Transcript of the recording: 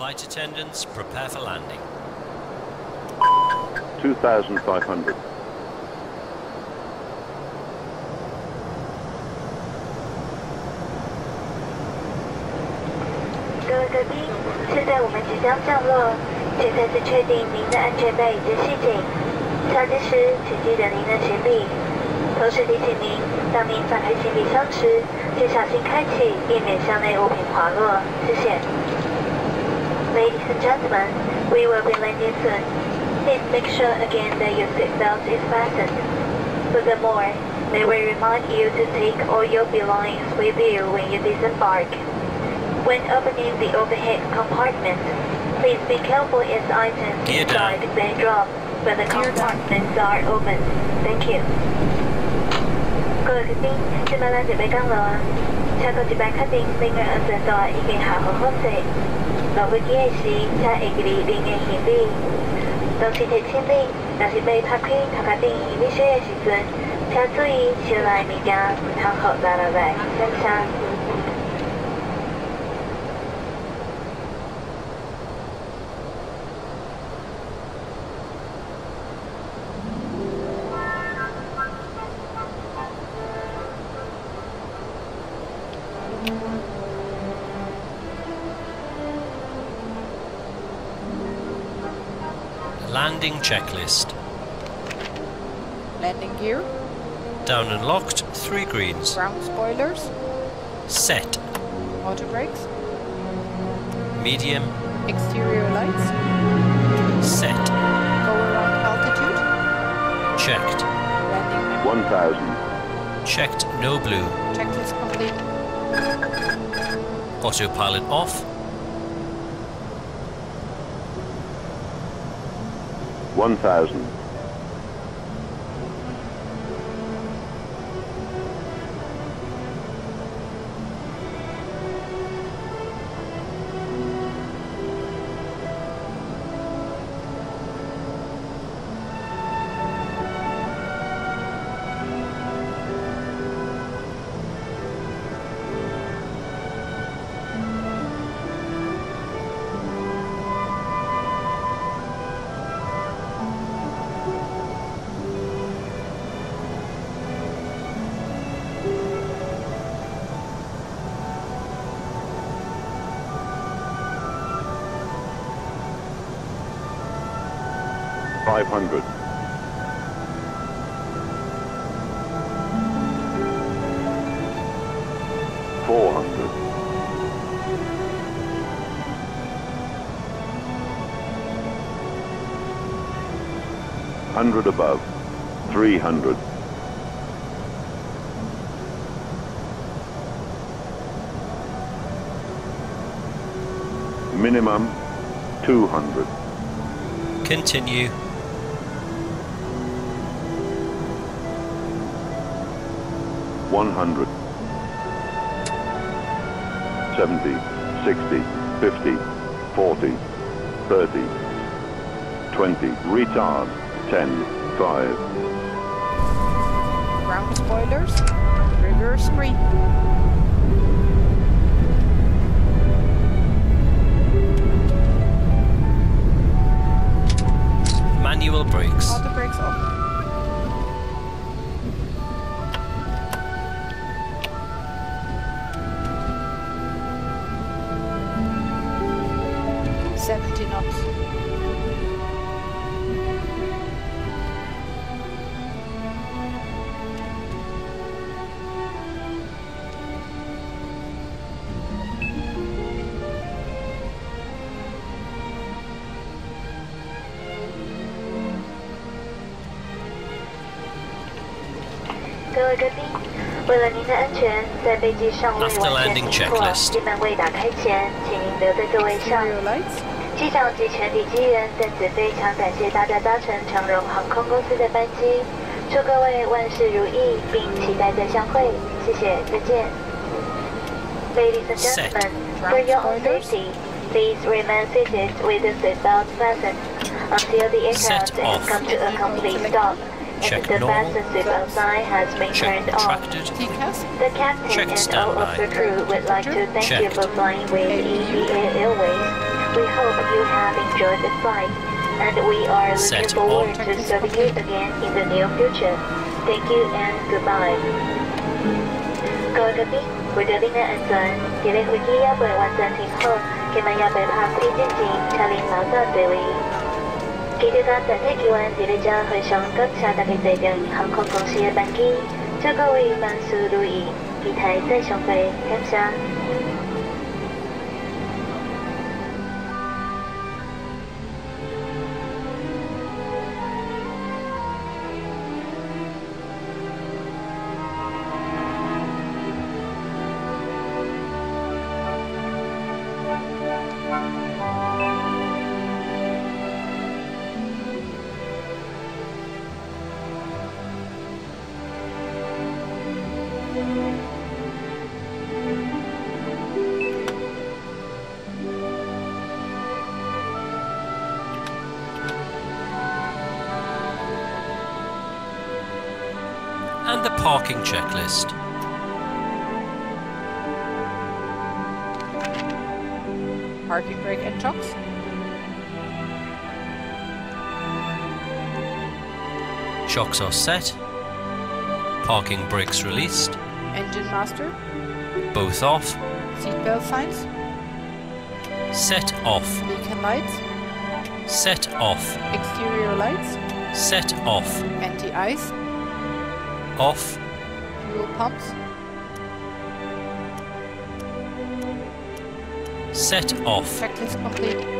Flight attendants, prepare for landing. 2,500. Ladies and gentlemen, we will be landing soon. Please make sure again that your seatbelt is fastened. Furthermore, may we remind you to take all your belongings with you when you disembark. When opening the overhead compartment, please be careful as items Gear down. inside may drop when the Gear down. compartments are opened. Thank you. 各位贵宾，今晚咧准备降落啊！请到接班确定另外安全带已经下好好势。 落飞机的时，才会记得恁的行李。同时提醒你，若是要拍片、头壳顶行李箱的时阵，请注意手内物件不通放在内。先生。Landing checklist. Landing gear, Down and locked, three greens. ground spoilers, Set. auto brakes, Medium. exterior lights, Set. go around altitude, Checked. landing memo. 1,000. Checked, no blue. Checklist complete. Autopilot off. 1,000. Five hundred. Four hundred. Hundred above. Three hundred. Minimum two hundred. Continue. One hundred. Seventy, sixty, fifty, forty, thirty, twenty. Retard. Ten, five. Ground spoilers, reverse green, 为了您的安全，在飞机尚未 After 完全 landing 停泊、 checklist 机门未打开前，请您留在座位上。 Exterior lights. 机长及全体机员在此非常感谢大家搭乘长荣航空公司的班机，祝各位万事如意，并期待再相会。谢谢，再见。Ladies and Set. gentlemen, for your own safety, please remain seated with the seatbelt fastened until the Set aircraft has off. come to a complete stop Check and the normal. fasten seatbelt sign has been Check turned off. tracted. TCAS. The captain Check and all of standby. the crew would like to thank you Checked. for flying with EVA Airways. We hope you have enjoyed the flight, and we are looking Set forward on. to serving you again in the near future. Thank you and goodbye. 各位贵宾，为着您的安全，这类飞机要被完整停好，今晚要被拍飞进前，请您留在座位。 记得搭整体机湾这里将去上各下特别制定航空公司嘅班机，祝各位万事如意，期待再相会，感谢。 And the parking checklist. Parking brake and chocks. Shocks are set. Parking brakes released. Engine master. Both off. Seatbelt signs. Set off. Beacon lights. Set off. Exterior lights. Set off. Anti-ice. Off. Fuel pumps. Set off. Checklist complete.